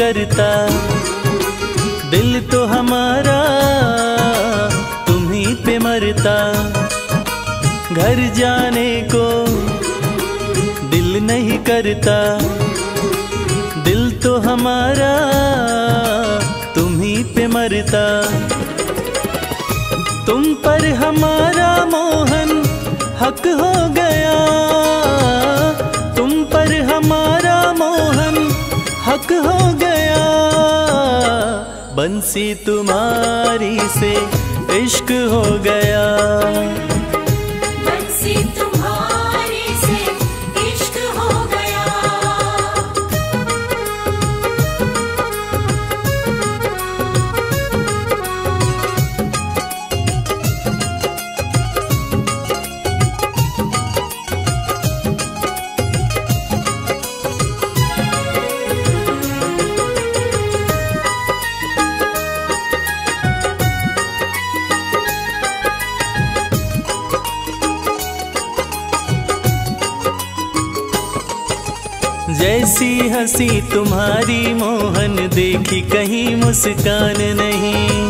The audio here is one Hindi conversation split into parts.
करता। दिल तो हमारा तुम्ही पे मरता। घर जाने को दिल नहीं करता। दिल तो हमारा तुम्ही पे मरता। तुम पर हमारा मोहन हक हो गया। तुम पर हमारा मोहन हक हो गया। बंसी तुम्हारी से इश्क हो गया। देखी कहीं मुस्कान नहीं।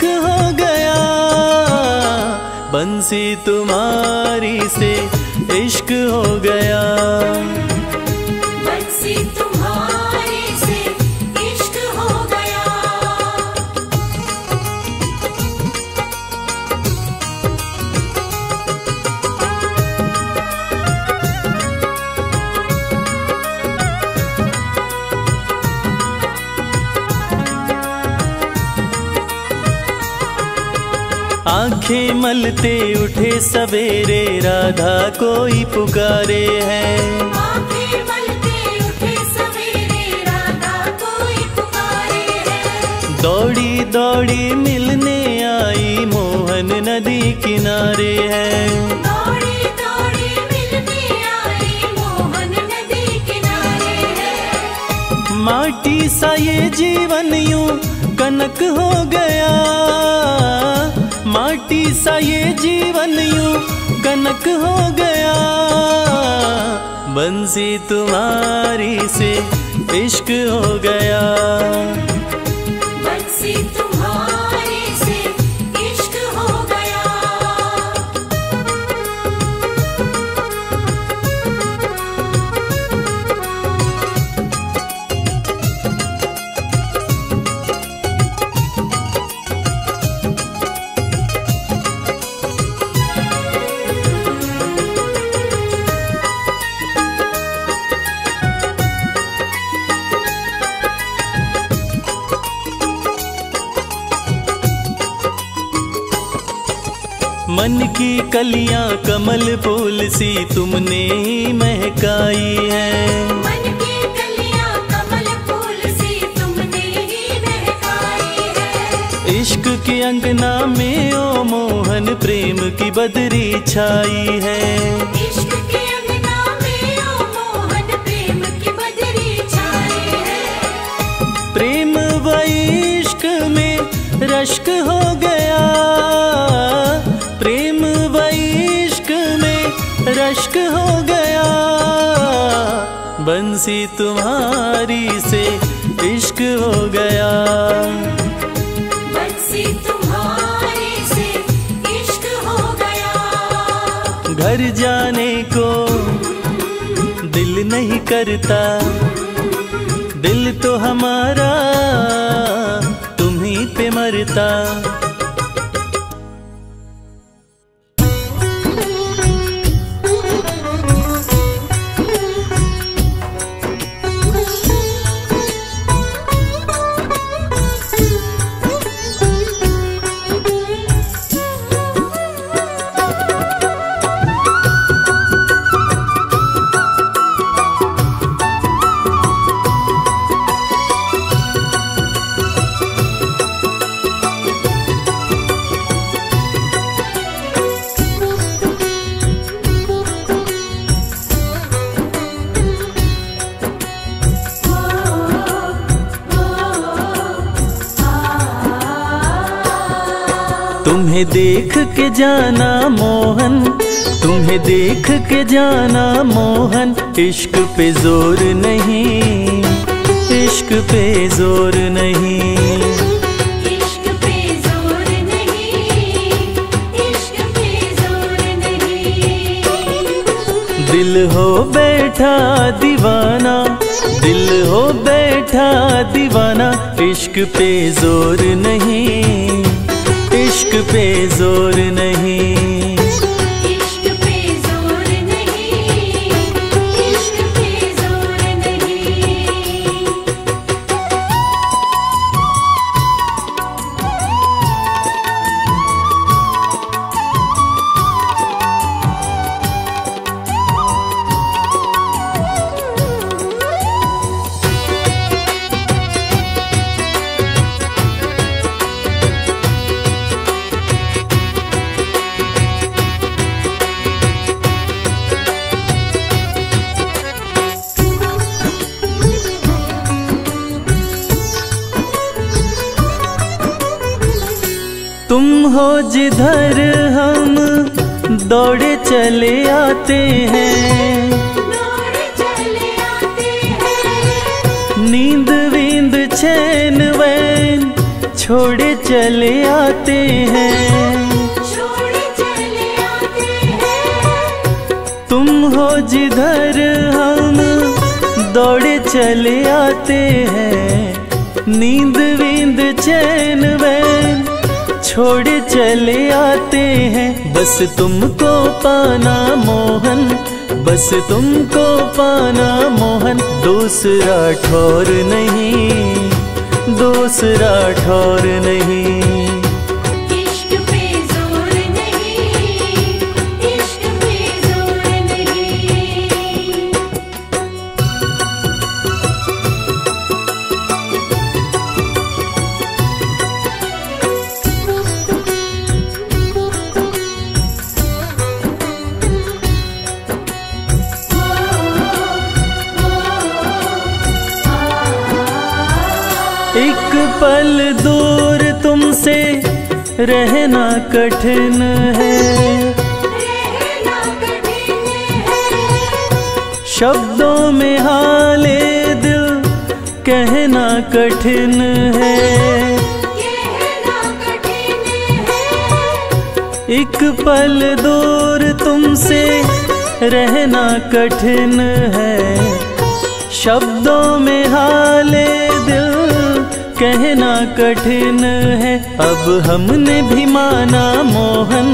तक हो गया। बंसी तुम्हारी से इश्क हो गया। बंसी आँखें मलते उठे सवेरे राधा कोई पुकारे है। आँखें मलते उठे सवेरे राधा कोई पुकारे है। दौड़ी दौड़ी मिलने आई मोहन नदी किनारे है। दौड़ी दौड़ी मिलने आई मोहन नदी किनारे है। माटी सा ये जीवन यूँ कनक हो गया। माटी सा ये जीवन यूँ कनक हो गया। बंसी तुम्हारी से इश्क हो गया। बंसी तुम्हारे कलियाँ कमल फूल सी तुमने महकाई है। मन की कलियाँ कमल फूल सी तुमने ही महकाई है। इश्क के अंगना में ओ मोहन प्रेम की बदरी छाई है। इश्क के अंगना में ओ मोहन प्रेम की बदरी छाई है। प्रेम व इश्क में रश्क हो गया। में रश्क हो गया। बंसी तुम्हारी से इश्क हो गया। बंसी तुम्हारे से इश्क हो गया। घर जाने को दिल नहीं करता। दिल तो हमारा तुम्ही पे मरता। तुम्हें देख के जाना मोहन तुम्हें देख के जाना मोहन इश्क पे ज़ोर नहीं इश्क पे ज़ोर नहीं। इश्क पे ज़ोर नहीं इश्क पे ज़ोर नहीं। दिल हो बैठा दीवाना दिल हो बैठा दीवाना इश्क पे ज़ोर नहीं। पे ज़ोर नहीं। हो जिधर हम दौड़े चले आते हैं। नींद वींद चैन वैन छोड़े चले आते हैं। छोड़ चले आते हैं। तुम हो जिधर हम दौड़े चले आते हैं। नींद वींद चैन वैन छोड़े चले आते हैं। बस तुमको पाना मोहन, बस तुमको पाना मोहन। दूसरा ठोर नहीं, दूसरा ठोर नहीं। रहना कठिन है। शब्दों में हाले दिल कहना कठिन है। एक पल दूर तुमसे रहना कठिन है। शब्दों में हाले कहना कठिन है। अब हमने भी माना मोहन,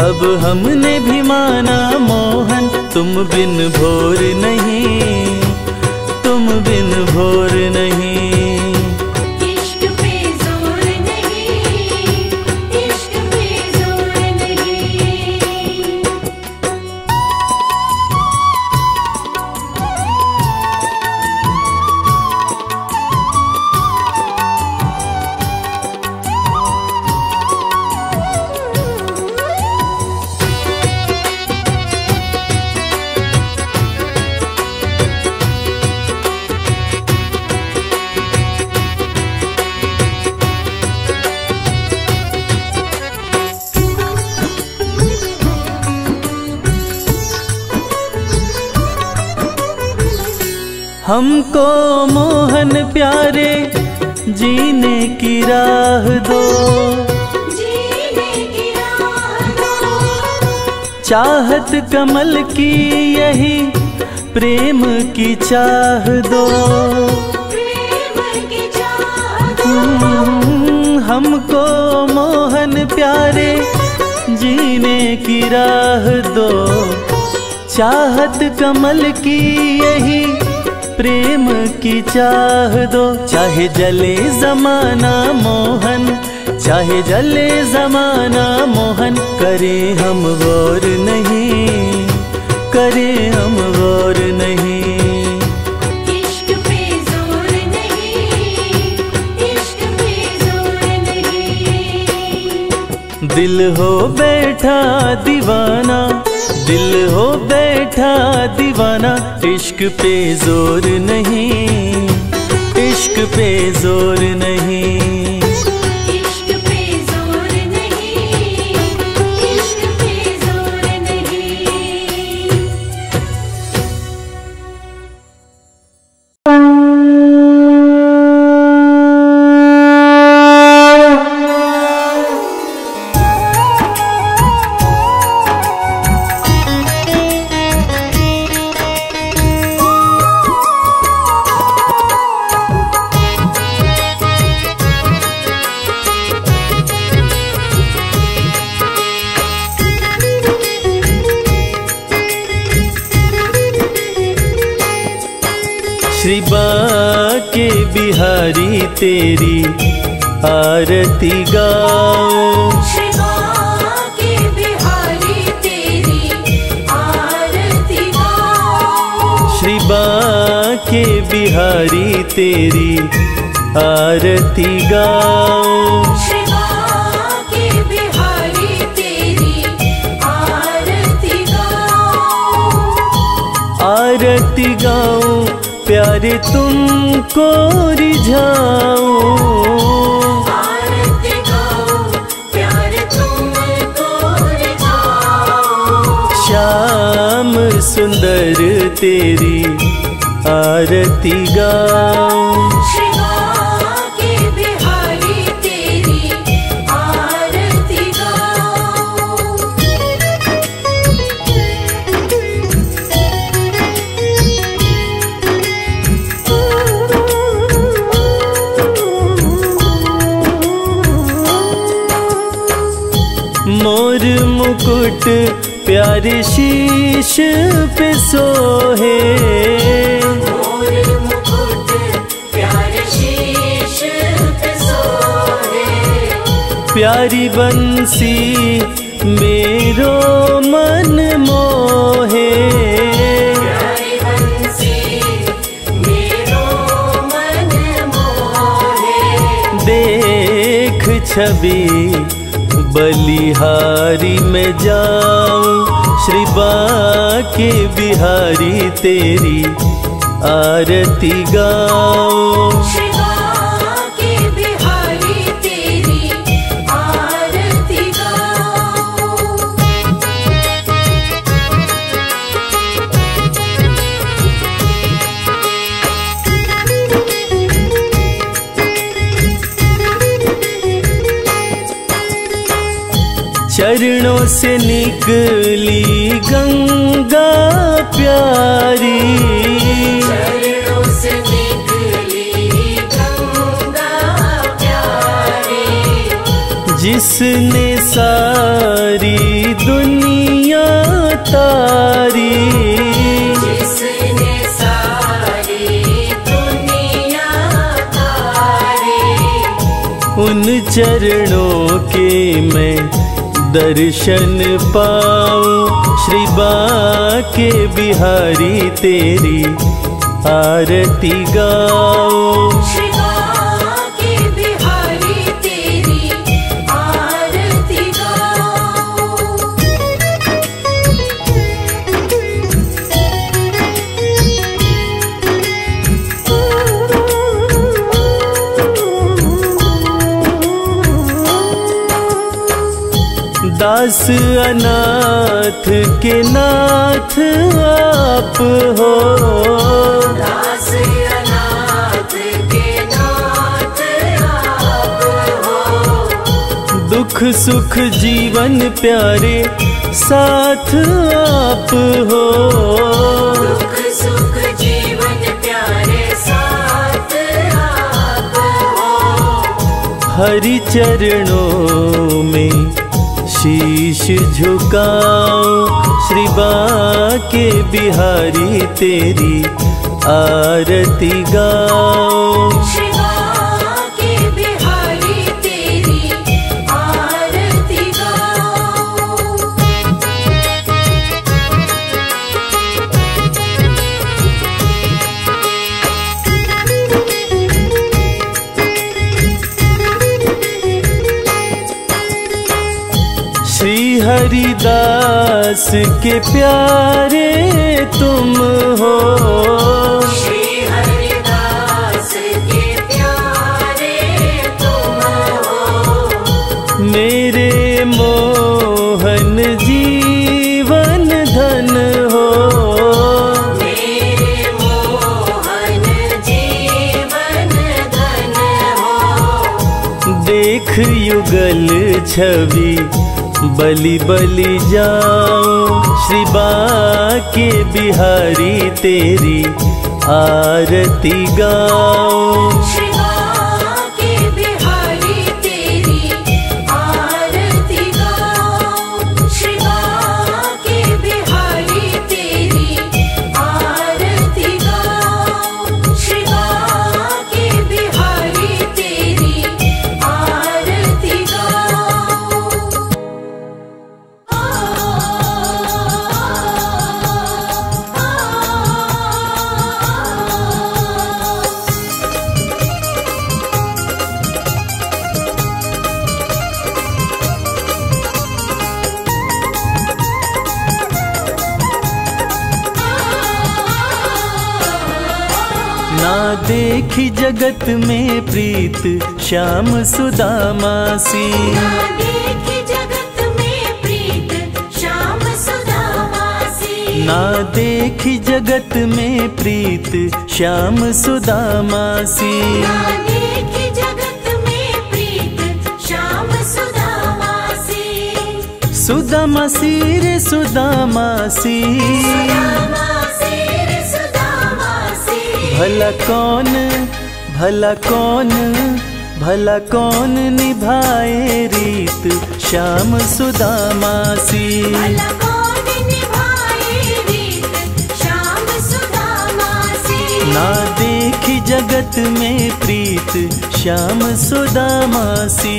अब हमने भी माना मोहन। तुम बिन भोर नहीं चाहत कमल की यही प्रेम की चाह दो। की चाह दो। हम्म, हमको मोहन प्यारे जीने की राह दो। चाहत कमल की यही प्रेम की चाह दो। चाहे जले जमाना मोहन चाहे जले जमाना मोहन करे हम गौर नहीं करे हम गौर नहीं। इश्क पे ज़ोर नहीं इश्क पे ज़ोर नहीं। दिल हो बैठा दीवाना दिल हो बैठा दीवाना इश्क पे ज़ोर नहीं इश्क पे ज़ोर नहीं। श्री के बिहारी तेरी आरती गाओ श्री के बिहारी तेरी आरती गाओ प्यारे तुमको रिझाओ श्याम सुंदर तेरी आरती गाओ सोहे मोर मुकुट प्यारे शीश पे सोहे। प्यारी बंसी मेरो मन मोहे। प्यारी बंसी मेरो मन मोहे। देख छवि बलिहारी में जाऊँ। श्री बाके बिहारी तेरी आरती गाऊं निकली गंगा प्यारी। निकली गंगा प्यारी। जिसने सारी दुनिया तारी। जिसने सारी दुनिया तारी। उन चरणों के मैं दर्शन पाओ श्री बाके बिहारी तेरी आरती गाओ दास अनाथ के नाथ आप हो। दास अनाथ के नाथ आप हो। दुख सुख जीवन प्यारे साथ आप हो। दुख सुख जीवन प्यारे साथ आप हो। हरि चरणों में शीश झुकाओ श्री के बिहारी तेरी आरती गाओ हरिदास के प्यारे तुम हो। के प्यारे तुम हो। मेरे मोहन जीवन धन हो। मेरे मोहन जीवन धन हो। देख युगल छवि बलि बलि जाऊँ श्री के बिहारी तेरी आरती गाऊं। में प्रीत श्याम सुदामासी ना देखी जगत में प्रीत श्याम सुदामासी ना देखी जगत में प्रीत श्याम सुदामासी ना देखी जगत में प्रीत श्याम रे सुदामासी सुदामासी रे सुदामासी भला कौन भला कौन भला कौन निभाए रीत? श्याम सुदामासी भला कौन निभाए रीत? श्याम सुदामासी ना देखी जगत में प्रीत श्याम सुदामासी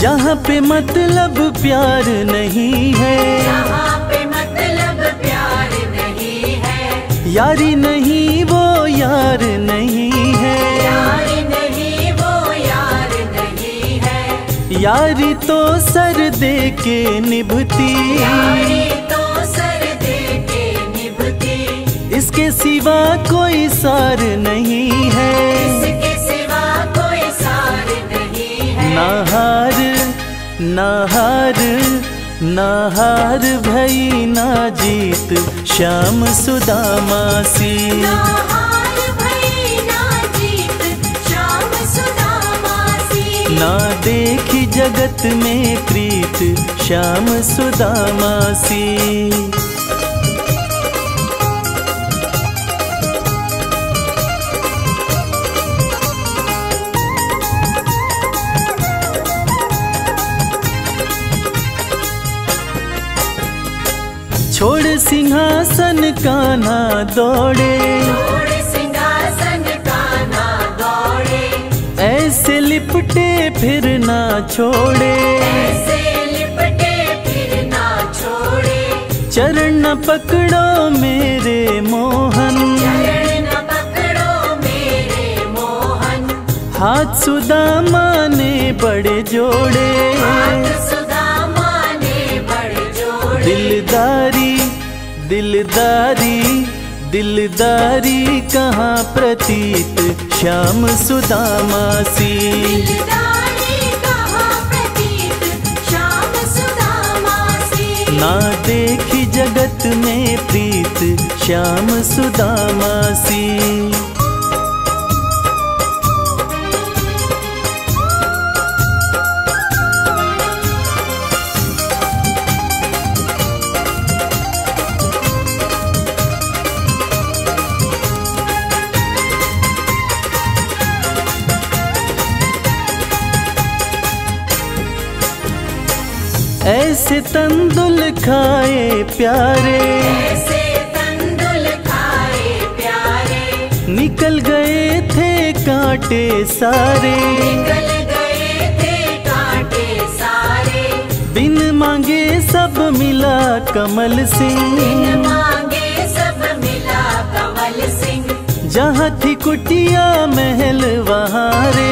जहाँ पे मतलब प्यार नहीं है। यहाँ पे मतलब प्यार नहीं है। यारी नहीं वो यार नहीं है। यार नहीं वो यार नहीं है। यारी तो सर दे के निभती। यारी तो सर दे के निभती। इसके सिवा कोई सार नहीं है। इसके सिवा कोई सार नहीं है। ना हार नाहार ना भई ना जीत श्याम सुदामासी ना हार भई ना जीत श्याम सुदामासी ना देखी जगत में प्रीत श्याम सुदामासी छोड़ सिंहासन कान्हा दौड़े। छोड़ सिंहासन दौड़े। ऐसे लिपटे फिर ना छोड़े। ऐसे लिपटे फिर ना छोड़े। चरण न पकड़ो मेरे मोहन। पकड़ो मेरे मोहन। हाथ सुदामा ने बड़े जोड़े। हाथ ने दिलदारी दिलदारी दिलदारी कहाँ प्रतीत? श्याम श्याम सुदामासी ना देखी जगत में प्रीत श्याम सुदामासी ऐसे तंदुल खाए प्यारे। ऐसे तंदुल खाए प्यारे। निकल गए थे कांटे सारे। निकल गए थे कांटे सारे। बिन मांगे सब मिला कमल बिन सिंह मांगे सब मिला कमल सिंह। जहाँ थी कुटिया महल वहाँ रे।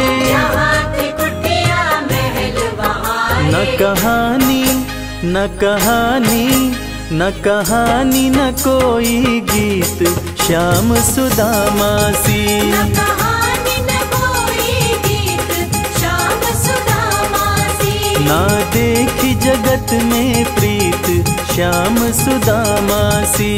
न कहानी न कहानी न कहानी न कोई गीत। श्याम सुदामासी न कहानी न कोई गीत। श्याम सुदामासी ना देखी जगत में प्रीत। श्याम सुदामासी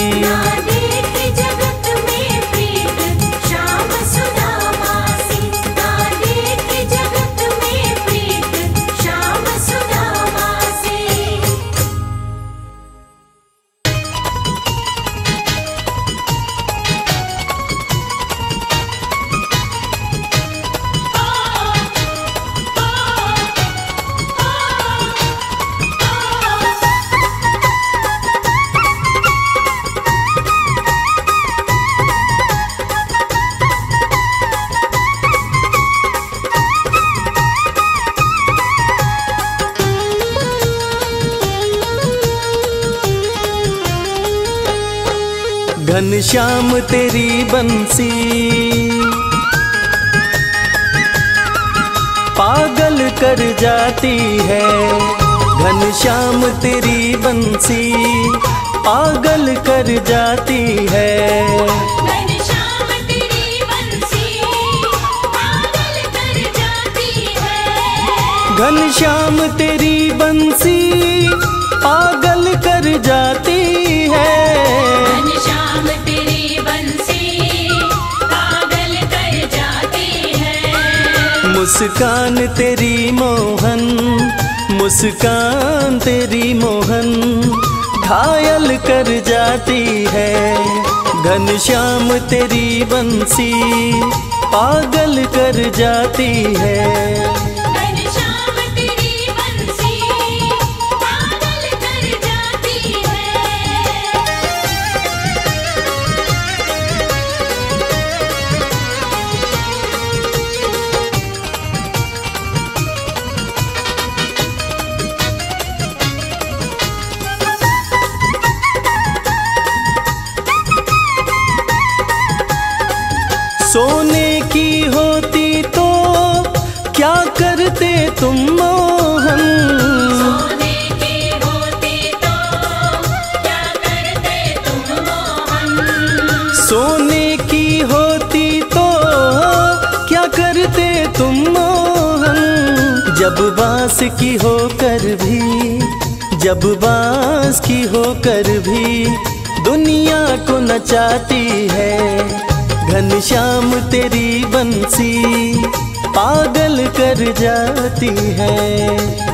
तेरी बंसी। पागल कर जाती है घनश्याम तेरी बंसी। पागल कर जाती है। घनश्याम तेरी बंसी पागल कर जाती है। मुस्कान तेरी मोहन, मुस्कान तेरी मोहन, घायल कर जाती है। घनश्याम तेरी बंसी पागल कर जाती है। की होकर भी, जब बाँस की होकर भी दुनिया को नचाती है। घनश्याम तेरी बंसी पागल कर जाती है।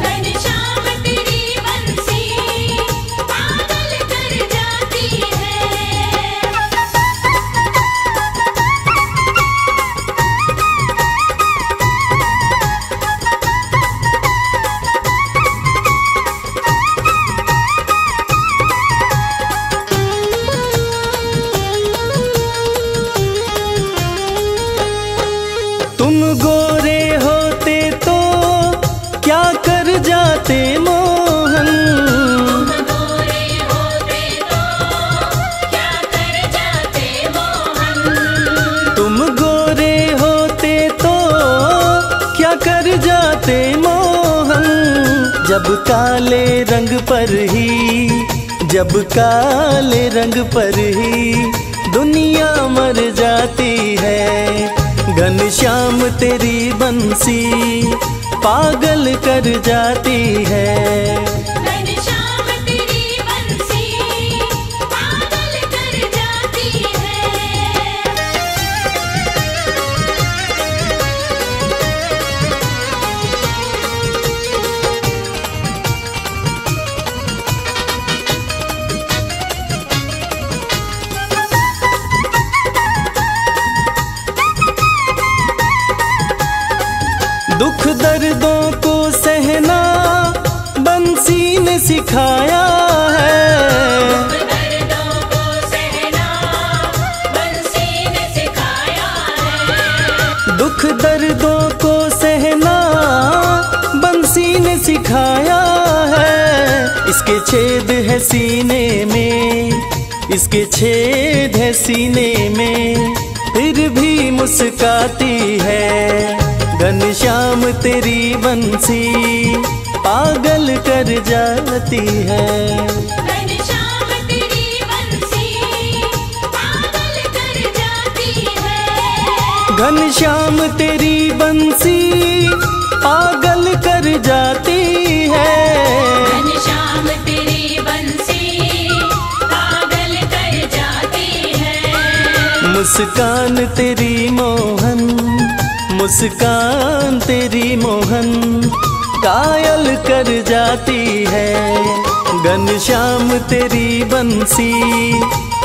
काले रंग पर ही, जब काले रंग पर ही दुनिया मर जाती है। घन श्याम तेरी बंसी पागल कर जाती है। सीने में इसके छेद है सीने में। फिर भी मुस्काती है घनश्याम तेरी बंसी पागल कर जाती है। घनश्याम तेरी बंसी पागल कर जाती मुस्कान तेरी मोहन, मुस्कान तेरी मोहन, कायल कर जाती है। गन श्याम तेरी बंसी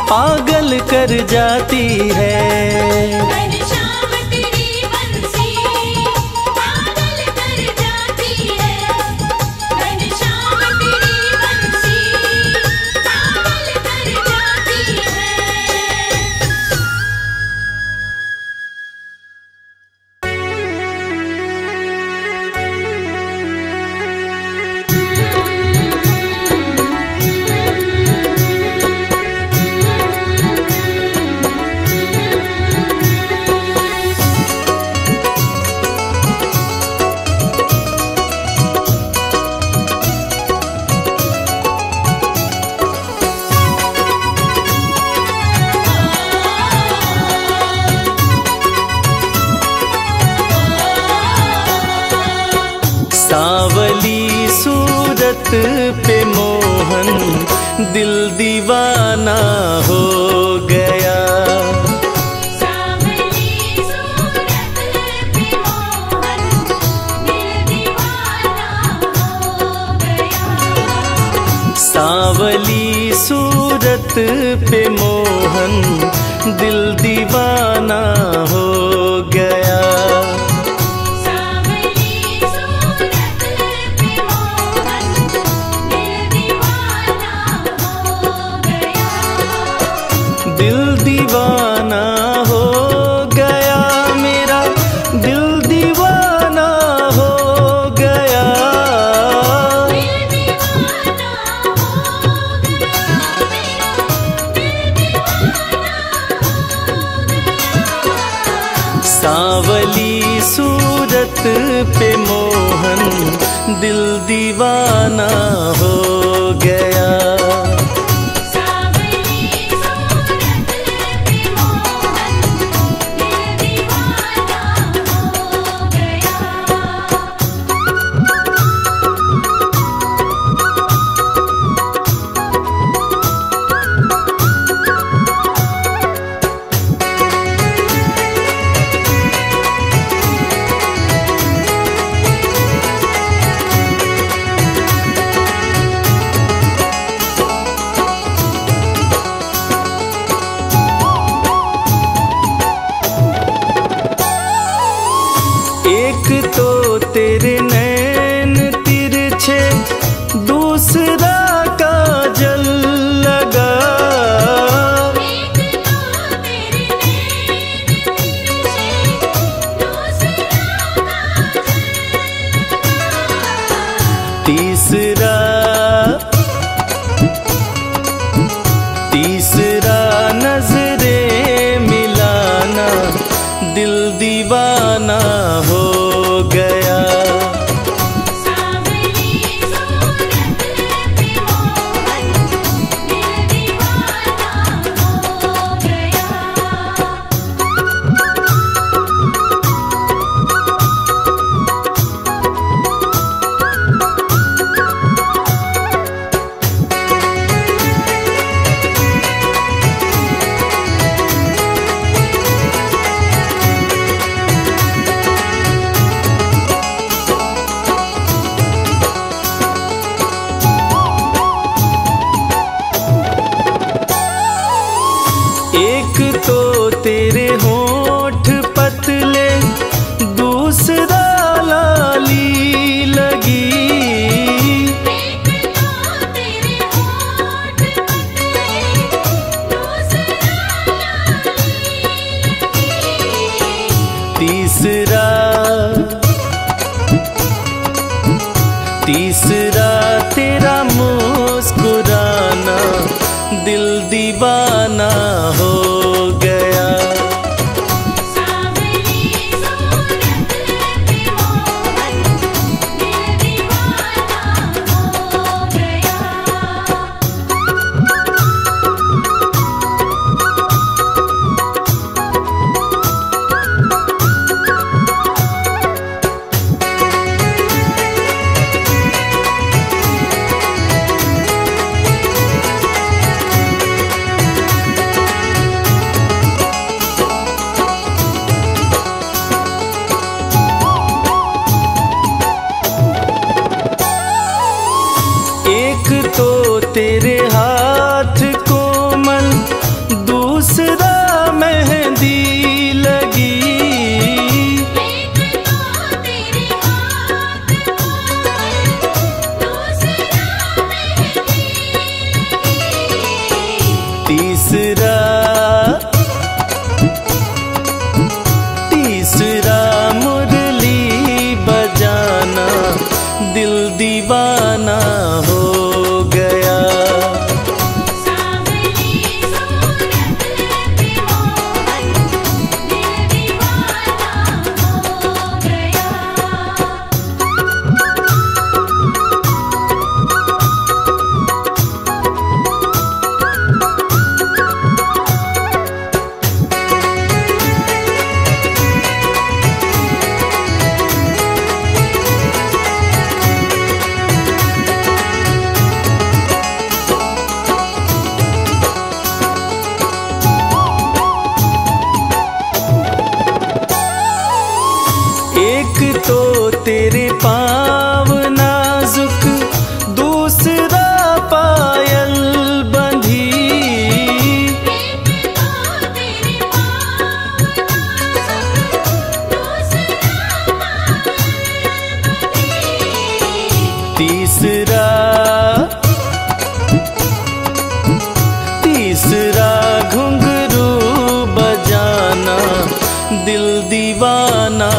पागल कर जाती है। पे मोहन दिल दीवाना हो गया। सावली सूरत दिल दीवाना।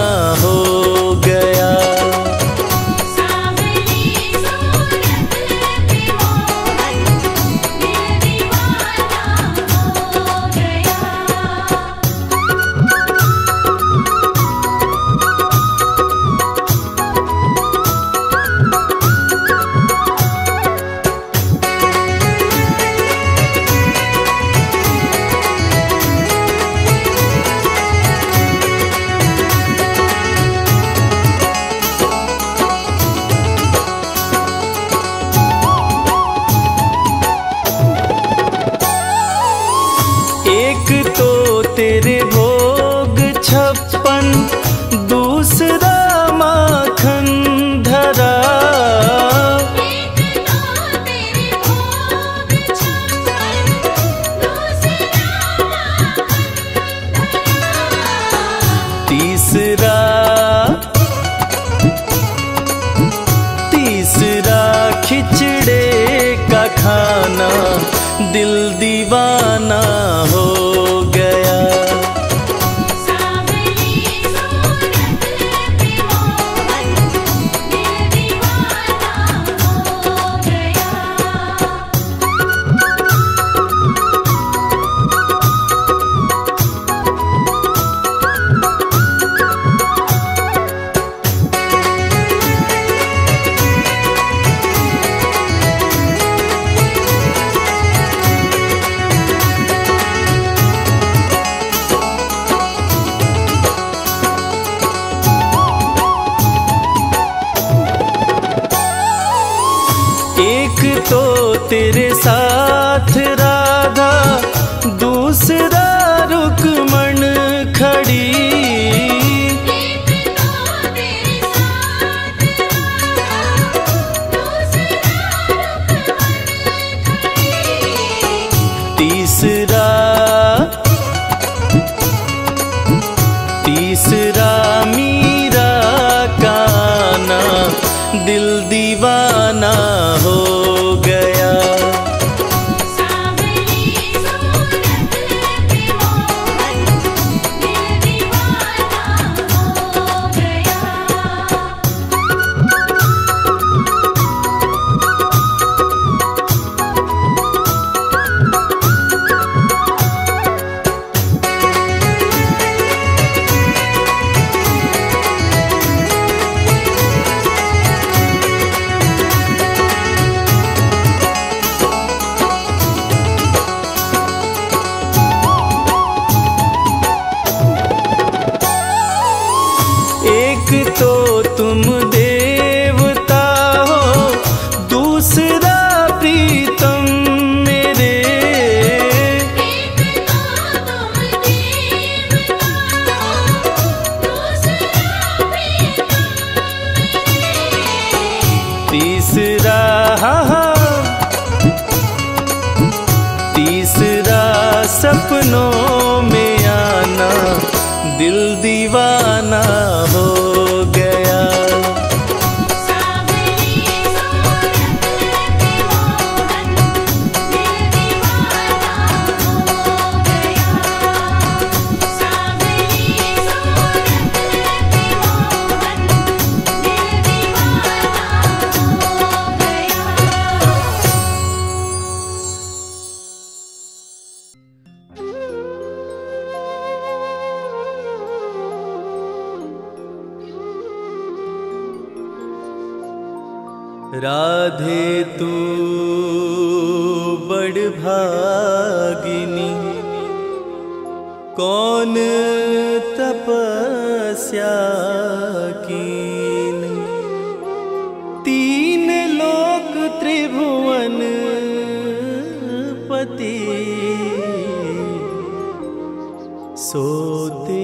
सोते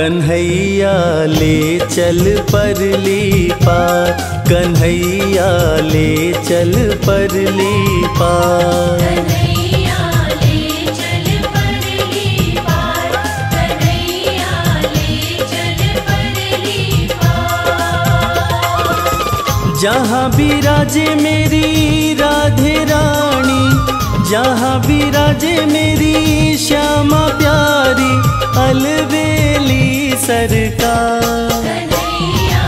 कन्हैया ले चल परली पार। कन्हैया ले चल परली पार। कन्हैया ले चल परली पार। कन्हैया ले चल परली पार। जहाँ विराजे मेरी राधे रानी जहाँ भी राजे मेरी श्यामा प्यारी अलवेली कन्हैया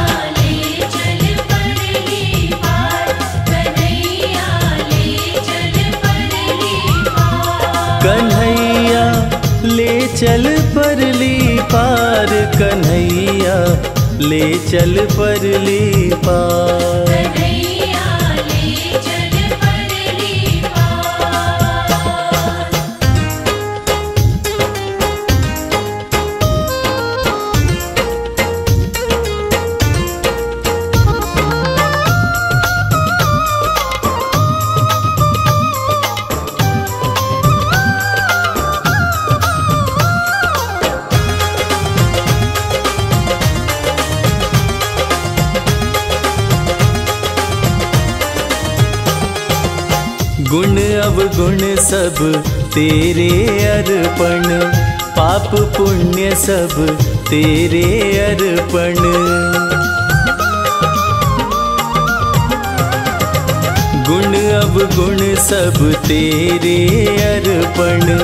ले चल परली पार कन्हैया ले चल परली पार। कन्हैया ले चल सब तेरे अर्पण, पाप पुण्य सब तेरे अर्पण। गुण अब गुण सब तेरे अर्पण,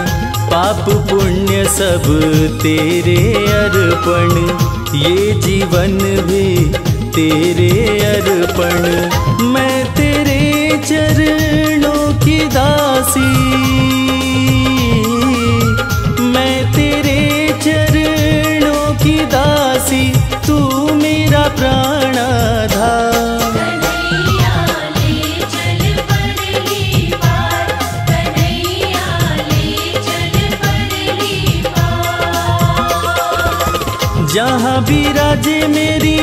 पाप पुण्य सब तेरे अर्पण। ये जीवन भी तेरे अर्पण। मैं तेरे चरणों की दासी मैं तेरे चरणों की दासी तू मेरा प्राणाधार। कन्हैया ले चल परली पार कन्हैया ले चल परली पार। जहाँ विराजे मेरी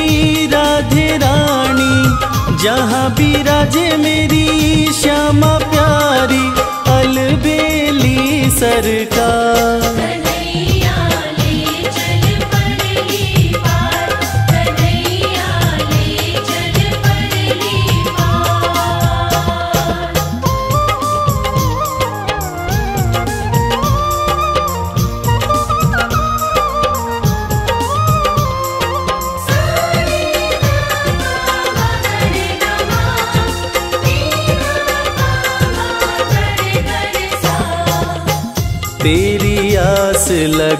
राधे रानी जहाँ भी राजे मेरी श्यामा अलबेली सरकार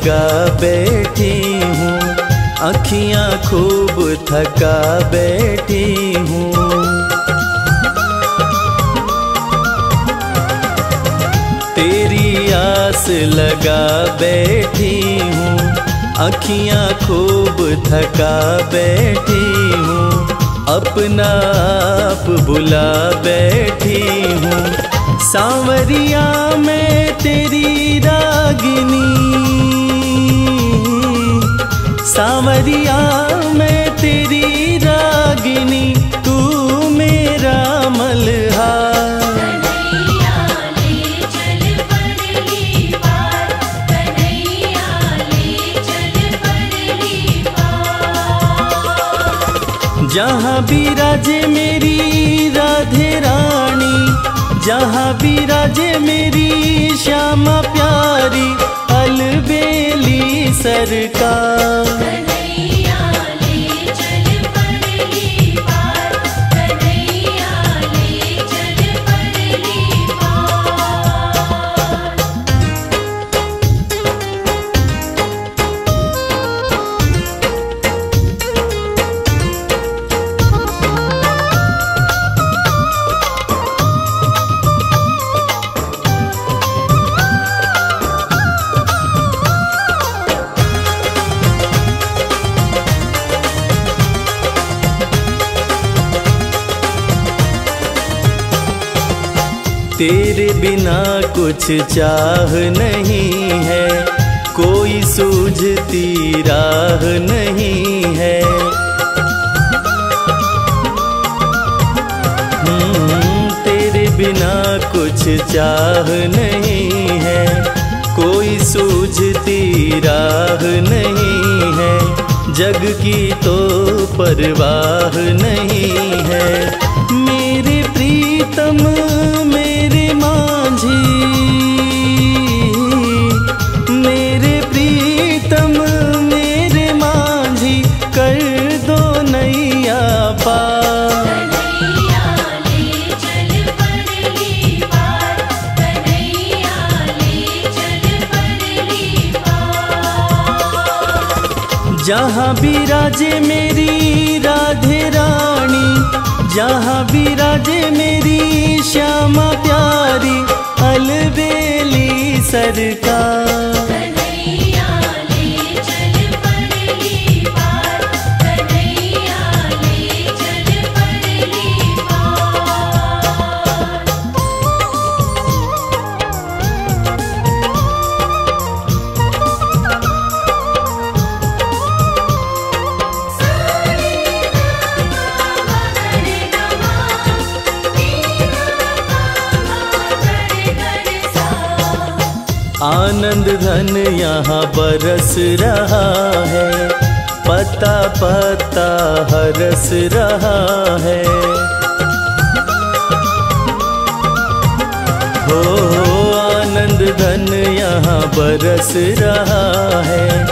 लगा बैठी हूँ। अखियाँ खूब थका बैठी हूँ। तेरी आस लगा बैठी हूँ। अखियाँ खूब थका बैठी हूँ। अपना आप बुला बैठी हूँ। सांवरिया में तेरी रागिनी सांवरिया मैं तेरी रागिनी तू मेरा पार जहाँ विराजे मेरी राधे रानी जहाँ विराजे मेरी श्यामा प्यारी अलबेली सरकार। तेरे बिना कुछ चाह नहीं है। कोई सूझती राह नहीं है। हम्म, तेरे बिना कुछ चाह नहीं है। कोई सूझती राह नहीं है। जग की तो परवाह नहीं है। मेरे प्रीतम विराजे मेरी राधे रानी। जहाँ भी राजे मेरी श्यामा प्यारी अलबेली सरकार। आनंद धन यहाँ बरस रहा है। पता पता हरस रहा है। हो आनंद धन यहाँ बरस रहा है।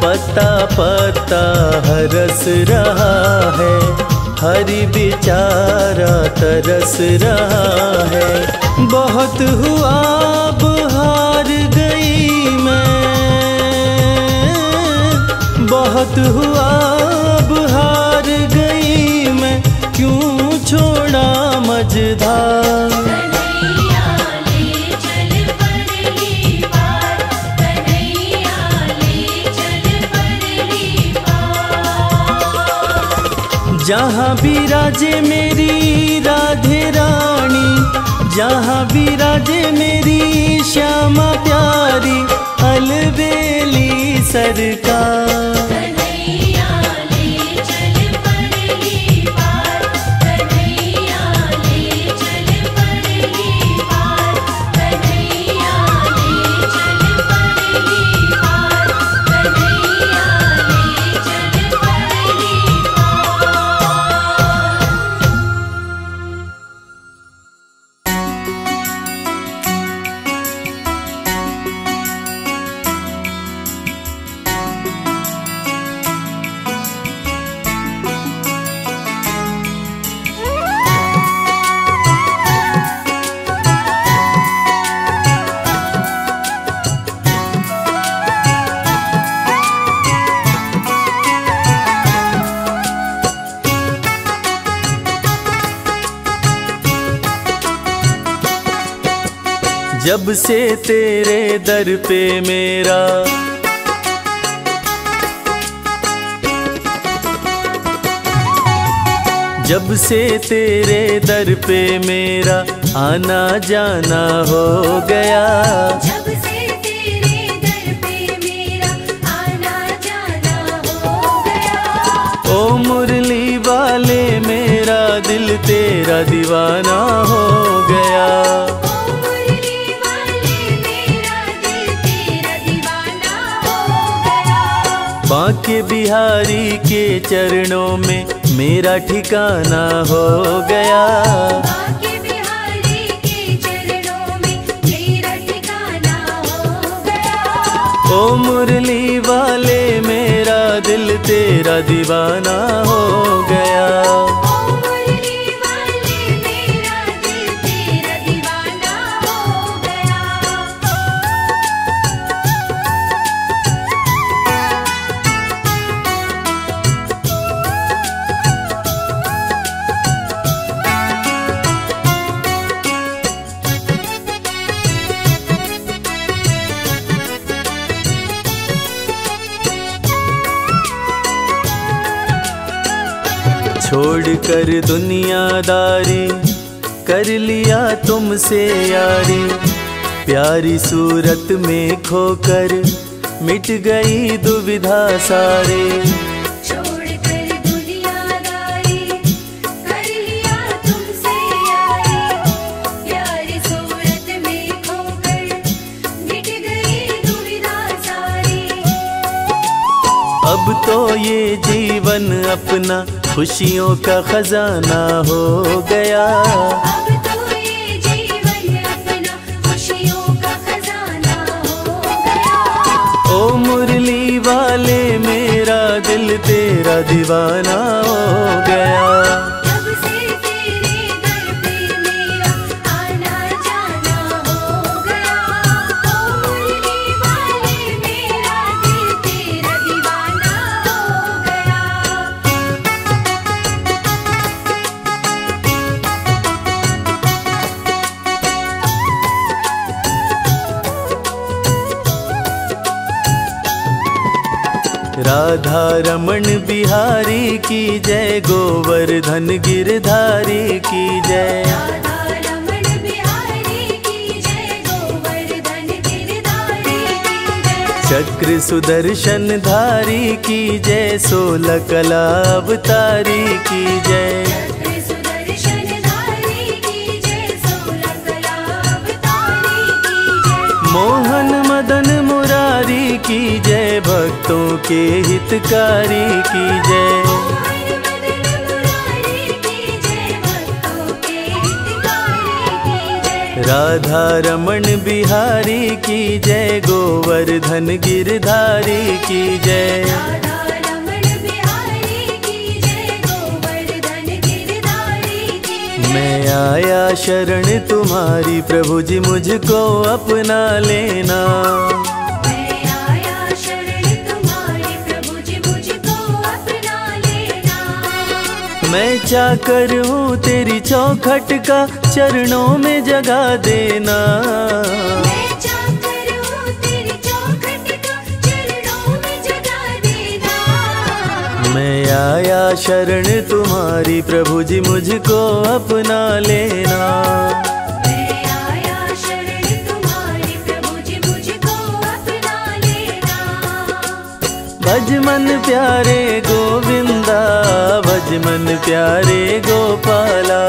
पता पता हरस रहा है। हरि बिचारा तरस रहा है। बहुत हुआ अब हार गई बहुत हुआ अब हार गई मैं क्यों छोड़ा मझधार? कन्हैया भी जहाँ विराजे मेरी राधे रानी जहाँ भी राजे मेरी श्यामा प्यारी अलबेली सरकार। जब से तेरे दर पे मेरा जब से तेरे दर पे मेरा आना जाना हो गया। जब से तेरे दर पे मेरा आना जाना हो गया। ओ मुरली वाले मेरा दिल तेरा दीवाना हो बांके बिहारी के चरणों में मेरा ठिकाना हो गया। बाके बिहारी के चरणों में मेरा ठिकाना हो गया। ओ मुरली वाले मेरा दिल तेरा दीवाना हो गया। छोड़ कर दुनियादारी कर लिया तुमसे यारी। प्यारी सूरत में खोकर मिट गई दुविधा सारे। छोड़ कर दुनियादारी कर लिया तुमसे यारी। प्यारी सूरत में खोकर मिट गई दुविधा सारी। अब तो ये जीवन अपना खुशियों का खजाना हो गया। अब तो ये जीवन अपना खुशियों का खजाना हो गया। ओ मुरली वाले मेरा दिल तेरा दीवाना हो राधा रमण बिहारी की जय गोवर्धन गिरधारी की जय। चक्र सुदर्शन धारी की जय सोलह कला अवतारी की जय। की जय भक्तों के हितकारी की जय राधा रमण बिहारी की जय गोवर्धन गिरधारी की जय मैं आया शरण तुम्हारी प्रभु जी मुझको अपना लेना। मैं चाकर हूँ तेरी चौखट का चरणों में जगा देना। मैं चाकर तेरी चौखट का चरणों में जगा देना। मैं आया शरण तुम्हारी प्रभु जी मुझको अपना लेना। मैं आया शरण तुम्हारी प्रभु जी मुझको अपना लेना। भज मन प्यारे गोविंदा मन प्यारे गोपाला।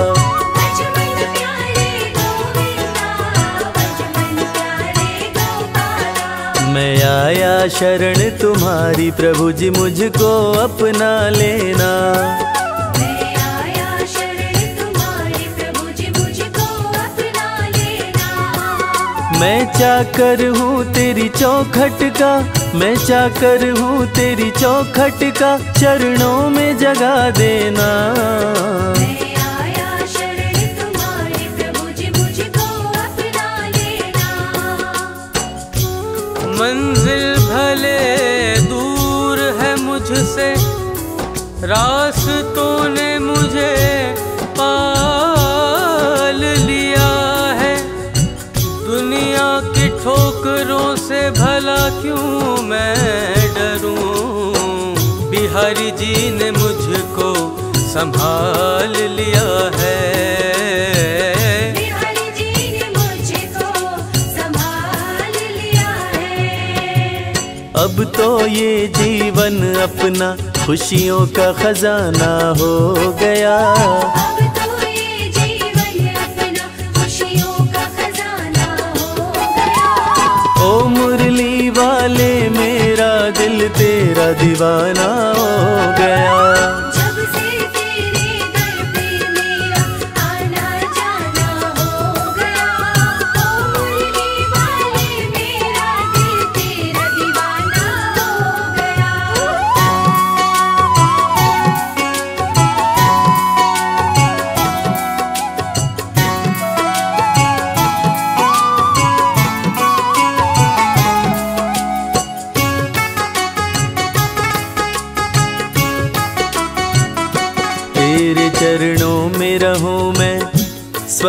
मैं आया शरण तुम्हारी प्रभु जी मुझको अपना लेना। मैं चाकर हूँ तेरी चौखट का? मैं चाकर हूँ तेरी चौखट का? चरणों में जगा देना। मंजिल भले दूर है मुझसे, रास्तों ने मुझे बिहारी जी ने मुझको संभाल लिया है। जी ने मुझको संभाल लिया है। अब तो ये जीवन अपना खुशियों का खजाना हो गया। तेरा दीवाना हो गया।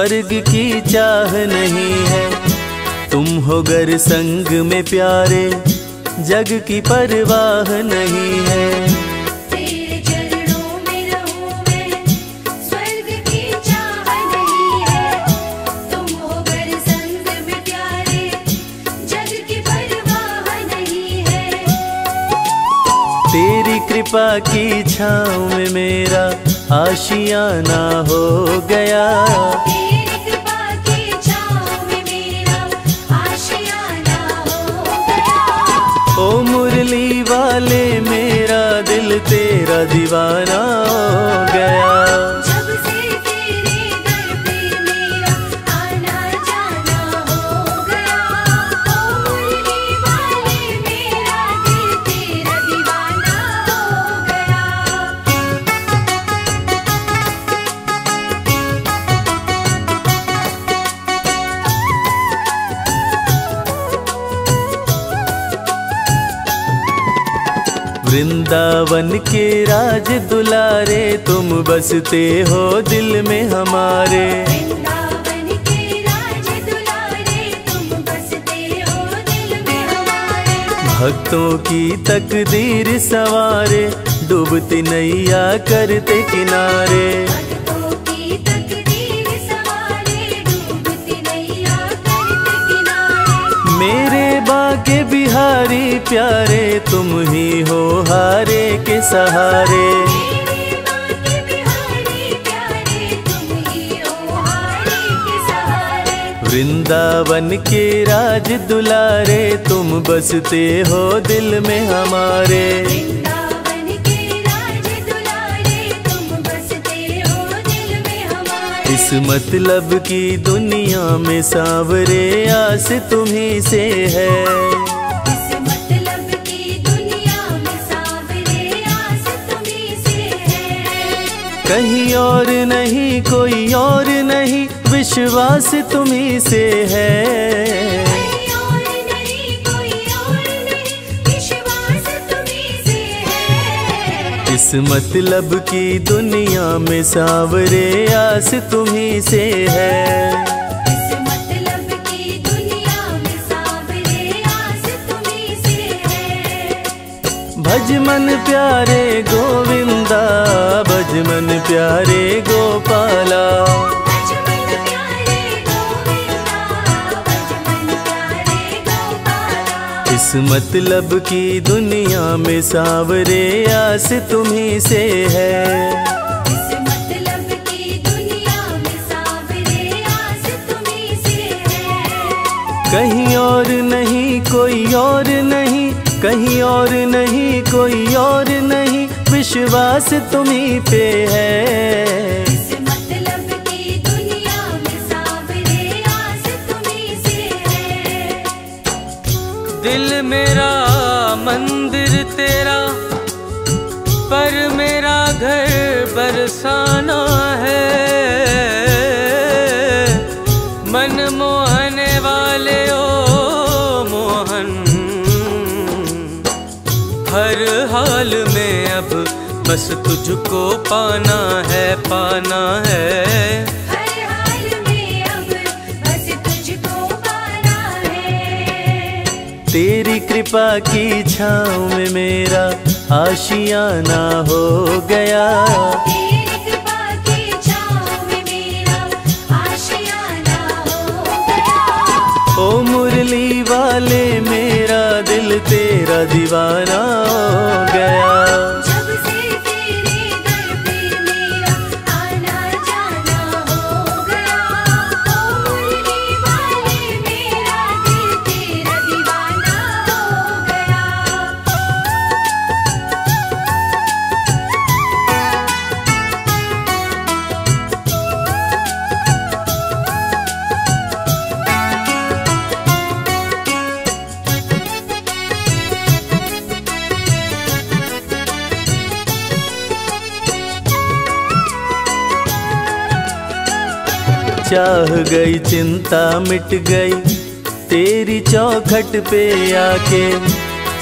स्वर्ग की चाह नहीं है। तुम हो गर संग में प्यारे जग की परवाह नहीं है। तेरे चरणों में रहूँ मैं स्वर्ग की चाह नहीं है। तुम हो गर संग में प्यारे जग की परवाह नहीं है। तेरी कृपा की छाँव में मेरा आशियाना हो गया। कमली वाले मेरा दिल तेरा दीवाना हो गया। वृंदावन के राज दुलारे तुम बसते हो दिल में हमारे। वृंदावन के राज दुलारे तुम बसते हो दिल में हमारे। भक्तों की तकदीर सवारे डूबती नैया करते किनारे। भक्तों की तकदीर सवारे डूबती नैया करते किनारे। मेरे बागे बिहारी प्यारे तुम ही हो हारे के सहारे। ही हो हो वृंदावन के राज दुलारे तुम बसते हो दिल में हमारे। इस मतलब की दुनिया में सांवरे आस तुम्ही से है। कहीं और नहीं कोई और नहीं विश्वास तुम्ही से है। कोई और नहीं कोई और नहीं विश्वास तुम्ही से है। इस मतलब की दुनिया में सांवरे आस तुम्ही है इस मतलब की दुनिया में सांवरे आस तुम्ही से है। भजमन प्यारे गोविंदा प्यारे गोपाला प्यारे गोपाला। इस की दुनिया में सांवरे आस तुम्ही से मतलब की दुनिया में सांवरे आस तुम्ही से है। कहीं और नहीं, कोई और नहीं, कहीं और नहीं, कोई और नहीं। विश्वास तुम्हें पे है। मतलब में है। दिल मेरा मंदिर तेरा पर मेरा घर बरसाना बस तुझको पाना है पाना है। हर हाल में अब बस तुझको पाना है। तेरी कृपा की छाँव में मेरा आशियाना हो गया। तेरी कृपा की छाँव में मेरा आशियाना हो गया। ओ मुरली वाले मेरा दिल तेरा दीवाना हो गया। चाह गई चिंता मिट गई। तेरी चौखट पे आके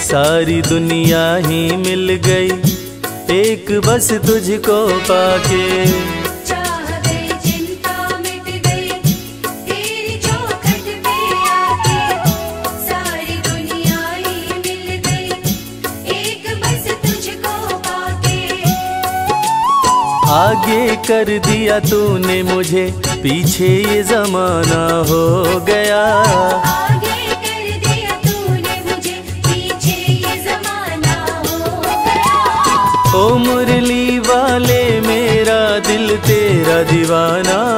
सारी दुनिया ही मिल गई। एक बस तुझको पाके। चाह गई चिंता मिट गई। तेरी चौखट पे आके सारी दुनिया ही मिल गई। एक बस तुझको पाके। आगे कर दिया तूने मुझे। पीछे ये जमाना हो गया। आगे कर दिया तूने मुझे पीछे ये जमाना हो गया। ओ मुरली वाले मेरा दिल तेरा दीवाना।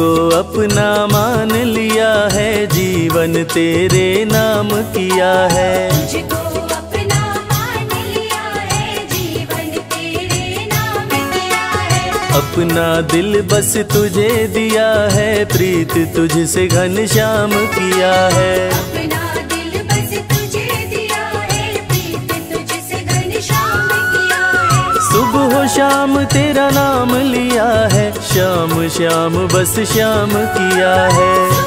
तुझको अपना मान लिया है जीवन तेरे नाम किया है। तुझको अपना मान लिया है जीवन तेरे नाम किया है। अपना दिल बस तुझे दिया है प्रीत तुझसे घन श्याम किया है। शाम तेरा नाम लिया है। श्याम श्याम, बस श्याम किया है।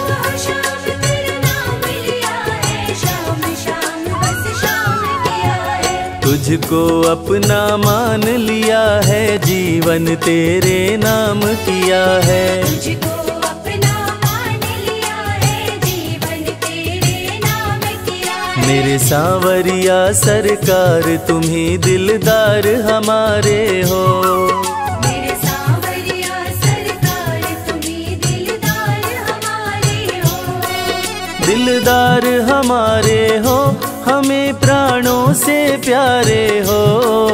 तुझको अपना मान लिया है। जीवन तेरे नाम किया है। तुझको मेरे सांवरिया सरकार तुम्ही दिलदार हमारे हो। मेरे सांवरिया सरकार तुम्ही दिलदार हमारे हो। दिलदार हमारे हो हमें प्राणों से प्यारे हो।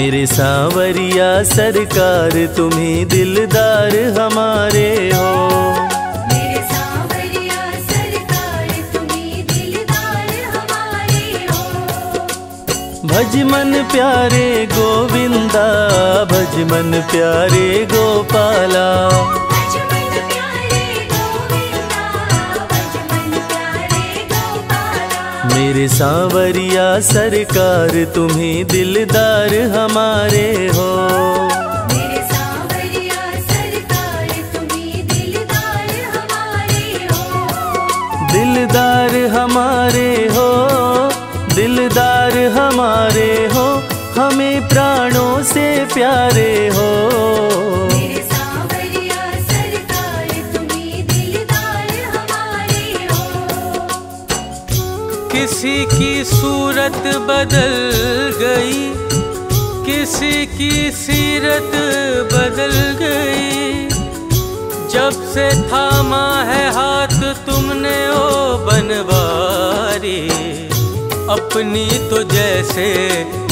मेरे सांवरिया सरकार तुम्हें दिलदार हमारे हो। मेरे सांवरिया सरकार तुम्ही दिलदार हमारे हो। भज मन प्यारे गोविंदा भज मन प्यारे गोपाला। मेरे सांवरिया सरकार तुम्हें दिलदार हमारे हो। मेरे सांवरिया सरकार तुम्ही दिलदार हमारे हो। दिलदार हमारे हो दिलदार हमारे हो हमें प्राणों से प्यारे हो। किसी की सूरत बदल गई, किसी की सीरत बदल गई। जब से थामा है हाथ तुमने ओ बनवारी, अपनी तो जैसे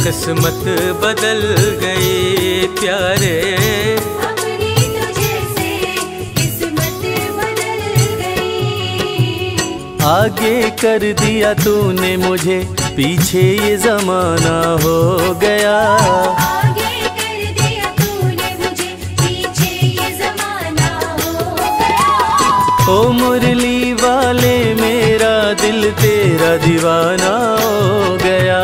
किस्मत बदल गई प्यारे। आगे कर दिया तूने मुझे पीछे ये जमाना हो गया। आगे कर दिया तूने मुझे पीछे ये जमाना हो गया। ओ मुरली वाले मेरा दिल तेरा दीवाना हो गया।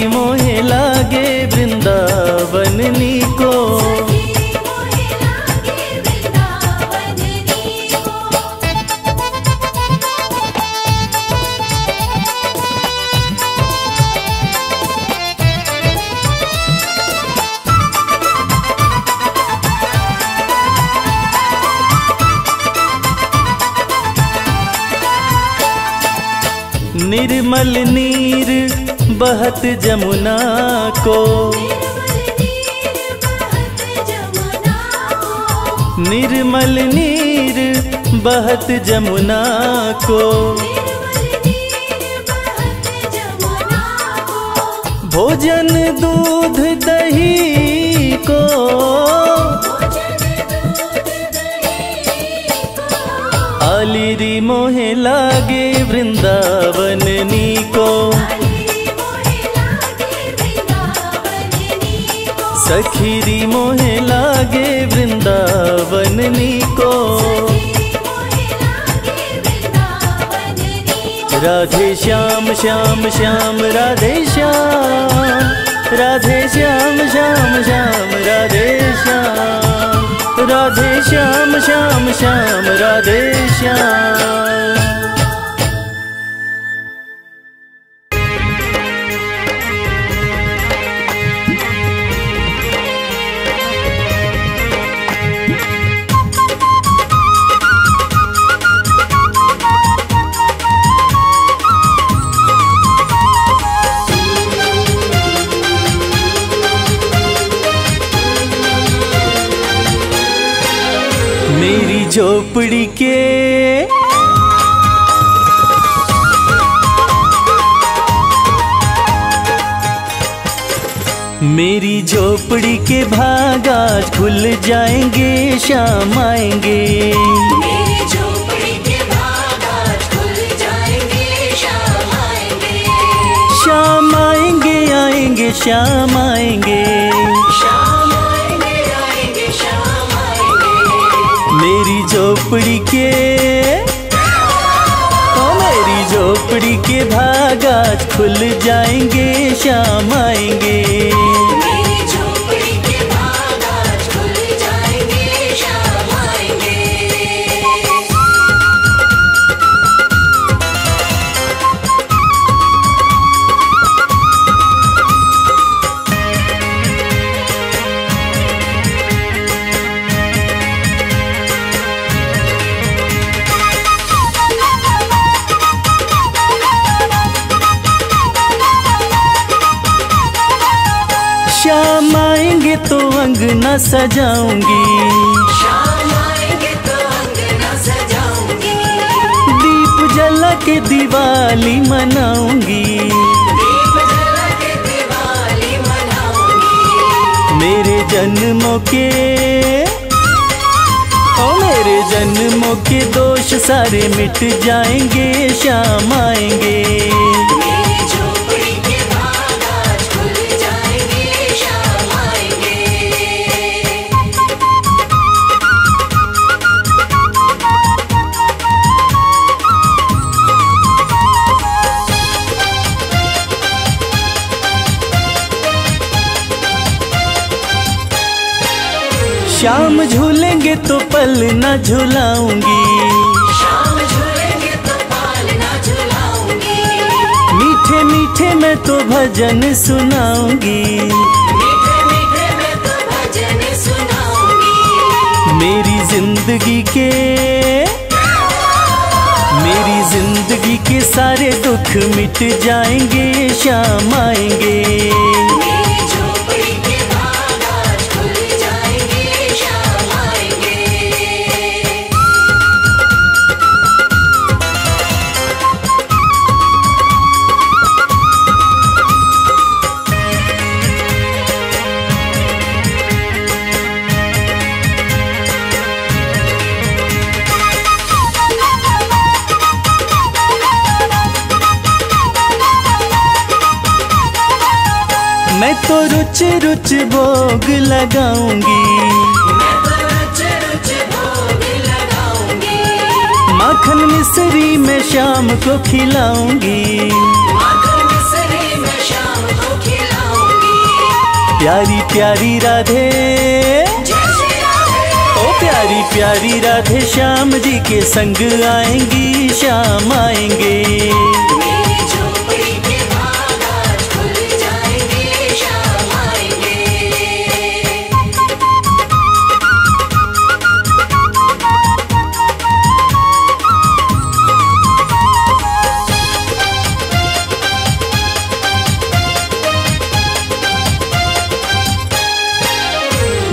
सखीरी जमुना को। निर्मल नीर बहत जमुना को। भोजन दूध दही को। दही मोहे लागे वृंदावन नी। सखीरी मोहे लागे वृंदावन नी को सखी मोहे लागे वृंदावन नी को। राधे श्याम श्याम श्याम, राधे श्याम राधे श्याम श्याम श्याम, राधे श्याम राधे श्याम श्याम श्याम, राधे श्याम। मेरी झोपड़ी के भाग आज खुल जाएँगे शाम आएँगे। मेरी झोपड़ी के भाग आज खुल जाएँगे शाम आएँगे। आएँगे आएँगे शाम आएँगे। शाम आएँगे आएँगे शाम आएँगे। मेरी झोपड़ी के ओ मेरी झोपड़ी के भाग आज खुल जाएँगे शाम आएँगे। सजाऊँगी। शाम आएँगे तो दीप जला के दिवाली मनाऊँगी। दीप जला के दिवाली मनाऊँगी। मेरे जन्मों के ओ मेरे जन्मों के दोष सारे मिट जाएँगे शाम आएँगे। शाम झूलेंगे तो पल न झुलाऊँगी। मीठे मीठे मैं तो भजन सुनाऊँगी। मेरी ज़िंदगी के, मेरी ज़िंदगी के सारे दुख मिट जाएँगे, शाम आएँगे। तो रुच रुच भोग लगाऊँगी। मैं रुच रुच भोग लगाऊँगी माखन मिश्री में शाम को खिलाऊँगी। प्यारी प्यारी राधे। ओ प्यारी प्यारी राधे, श्याम जी के संग आएँगी, श्याम आएँगे।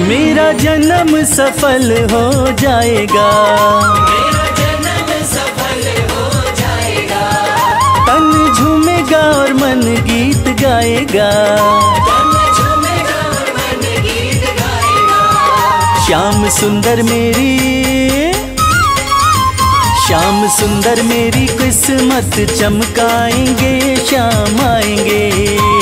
मेरा जन्म सफल हो जाएगा। मेरा जन्म सफल जाएगा तन झूमेगा और मन गीत गाएगा तन झूमेगा और मन गीत गाएगा। श्याम सुंदर मेरी, श्याम सुंदर मेरी किस्मत चमकाएँगे, श्याम आएँगे।